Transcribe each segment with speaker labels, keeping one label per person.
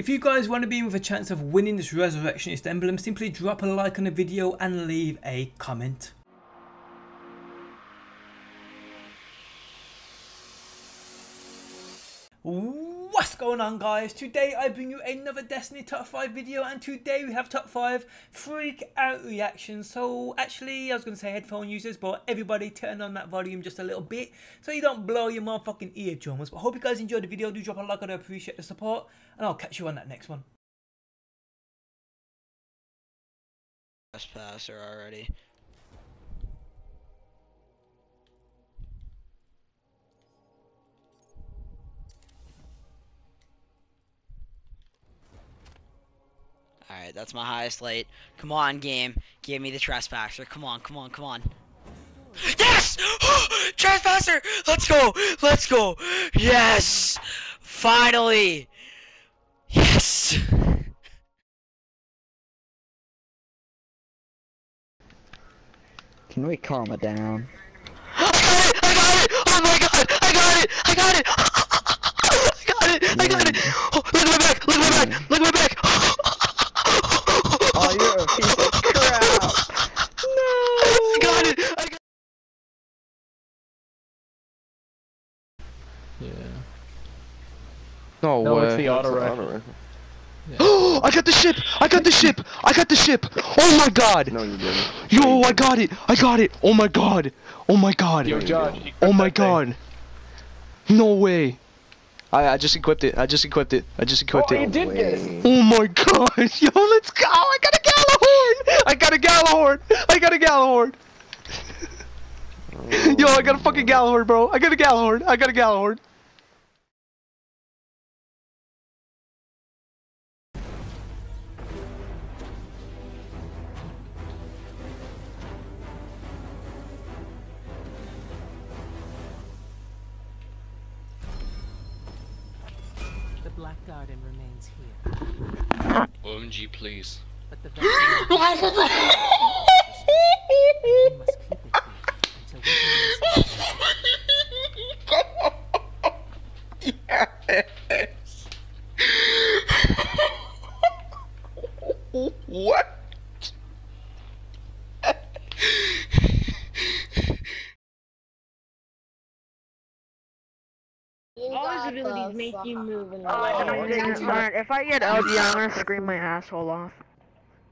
Speaker 1: If you guys want to be with a chance of winning this Resurrectionist emblem, simply drop a like on the video and leave a comment. What's going on guys? Today I bring you another Destiny top 5 video and today we have top 5 freak out reactions. So actually I was going to say headphone users but everybody turn on that volume just a little bit so you don't blow your motherfucking eardrums. But hope you guys enjoyed the video. Do drop a like, I'd appreciate the support and I'll catch you on that next one.
Speaker 2: Trespasser already. That's my highest late. Come on, game. Give me the trespasser. Come on, come on, come on. Yes! trespasser! Let's go! Let's go! Yes! Finally! Yes!
Speaker 3: Can we calm it down?
Speaker 2: I got it! I got it! Oh my god! I got it! I got it! I got it! I got it! Oh, look at my back! Look at my back! Look at my back!
Speaker 3: Oh, you're a piece of! No!
Speaker 2: I got it! I got
Speaker 4: Yeah.
Speaker 5: No,
Speaker 4: No,
Speaker 5: way.
Speaker 4: it's the auto rifle.
Speaker 5: rifle.
Speaker 2: Oh,
Speaker 5: I got the ship! I got the ship! I got the ship! Oh my god! No, you didn't. Yo, I got it! I got it! Oh my god! Oh my god!
Speaker 4: Yo, Josh.
Speaker 5: Oh my
Speaker 4: that thing.
Speaker 5: god! No way! I I just equipped it. I just equipped it. I just equipped
Speaker 4: Oh, you
Speaker 5: it.
Speaker 4: did get it.
Speaker 5: Oh my god! Yo, let's go! I got a Gjallarhorn! I got a Gjallarhorn! I got a Gjallarhorn! Yo, I got a fucking Gjallarhorn, bro! I got a Gjallarhorn! I got a Gjallarhorn!
Speaker 6: The Black Garden remains here,
Speaker 7: OMG, please.
Speaker 6: But the vessel we must keep it here until we can
Speaker 5: What?
Speaker 8: All his abilities make you move in the oh,
Speaker 9: Alright, if I get LG, I'm gonna scream my asshole off.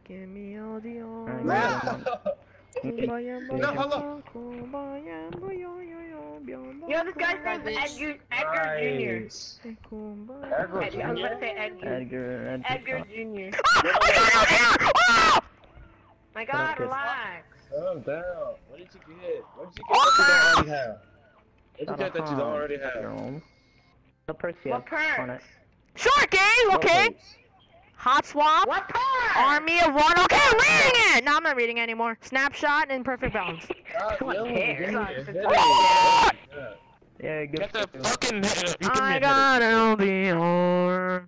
Speaker 9: Give me LG on.
Speaker 8: No, hello. Yo, this guy's name's Edgar, Edgar Jr. Ed- I was about to say Edgar.
Speaker 3: Edgar,
Speaker 8: Edgar Jr. Oh, oh, my god,
Speaker 3: Okay.
Speaker 8: relax.
Speaker 10: Calm down. What did you get? What did you get that you don't already have? What did you get that you don't already have?
Speaker 3: The perks you
Speaker 8: What
Speaker 3: have on it.
Speaker 9: Sure, game, okay? Hot swap,
Speaker 8: What perks?
Speaker 9: army of one, okay, I'm reading it! No, I'm not reading it anymore. Snapshot and perfect balance.
Speaker 10: God,
Speaker 8: What
Speaker 10: yo,
Speaker 8: cares?
Speaker 10: give me a
Speaker 8: It's
Speaker 10: headache.
Speaker 8: like-
Speaker 10: Yeah.
Speaker 3: Yeah, good.
Speaker 7: Get the fucking
Speaker 9: I
Speaker 7: can
Speaker 9: got LDR.
Speaker 11: always